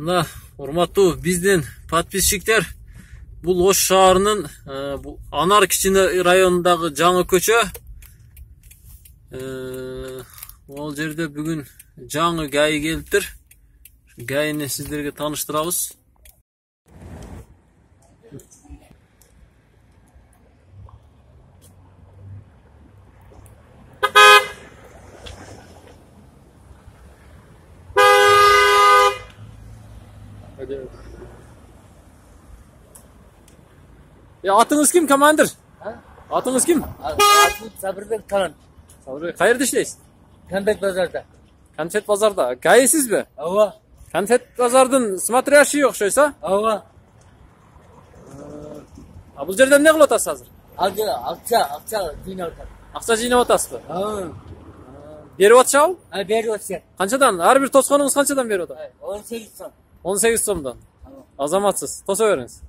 мына урматтуу биздин подписчиктер бул ош шаарынын э, анар кичине районундагы жаңы көчө. Э, ал жерде бүгүн жаңы гаи келиптир гаини сиздерге тааныштырабыз Ya atınız kim komandır? Ha? Atınız kim? Atım Sabrıbek Tan. Sabrıbek. Hayırdır işleyiz? Konfet pazarda. Konfet pazarda. Gayesiz mi? Ava. Konfet pazardın smatriyaşı yok şöysa? Ava. Ee, bu yerden ne kılatas hazır? Hazır. Akça, akça dinavtar. Akça dinavtas mı? Ee, ha. Beri otşav? Ha, beri otşav. Kançadan? Her bir toskonumuz kançadan beri oda? 18 son. 18 sondan. Tamam. Azamatsız. Tosa veriniz.